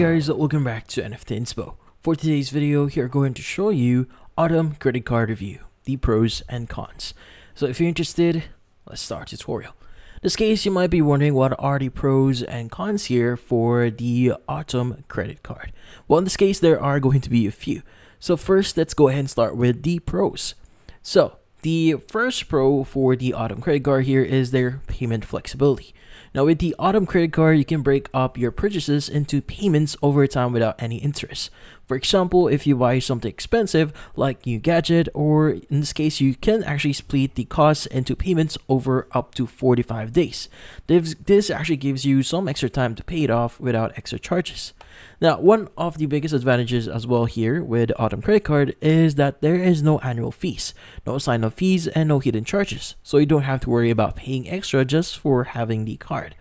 guys, welcome back to NFT Inspo. For today's video, here going to show you Atome credit card review, the pros and cons. So if you're interested, let's start tutorial. In this case, you might be wondering what are the pros and cons here for the Atome credit card. Well, in this case, there are going to be a few. So first, let's go ahead and start with the pros. So the first pro for the Atome credit card here is their payment flexibility. Now with the Autumn credit card, you can break up your purchases into payments over time without any interest. For example, if you buy something expensive like new gadget or in this case you can actually split the costs into payments over up to 45 days. This, this actually gives you some extra time to pay it off without extra charges. Now, one of the biggest advantages as well here with Atome Credit Card is that there is no annual fees, no sign-up fees, and no hidden charges. So you don't have to worry about paying extra just for having the card.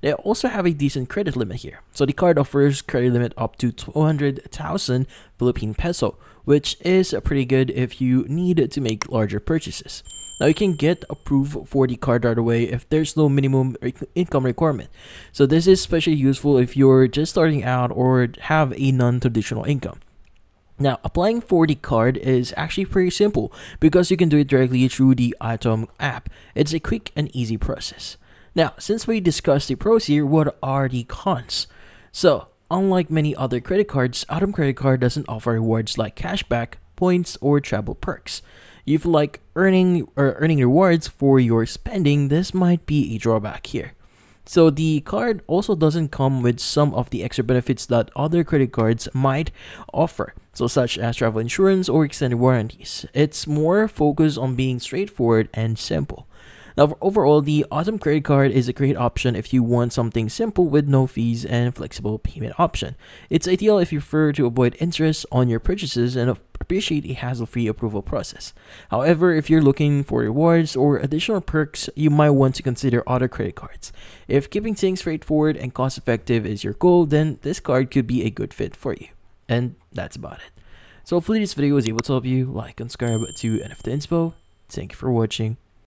They also have a decent credit limit here. So the card offers credit limit up to 200,000 Philippine peso, which is pretty good if you need to make larger purchases. Now you can get approved for the card right away if there's no minimum income requirement. So this is especially useful if you're just starting out or have a non-traditional income. Now, applying for the card is actually pretty simple because you can do it directly through the Atome app. It's a quick and easy process. Now, since we discussed the pros here, what are the cons? So, unlike many other credit cards, Atome Credit Card doesn't offer rewards like cashback, points, or travel perks. If you like earning or earning rewards for your spending, this might be a drawback here. So the card also doesn't come with some of the extra benefits that other credit cards might offer, so such as travel insurance or extended warranties. It's more focused on being straightforward and simple. Now, overall, the Atome credit card is a great option if you want something simple with no fees and flexible payment option. It's ideal if you prefer to avoid interest on your purchases and appreciate a hassle-free approval process. However, if you're looking for rewards or additional perks, you might want to consider other credit cards. If keeping things straightforward and cost-effective is your goal, then this card could be a good fit for you. And that's about it. So hopefully this video was able to help you. Like and subscribe to NFT Inspo. Thank you for watching.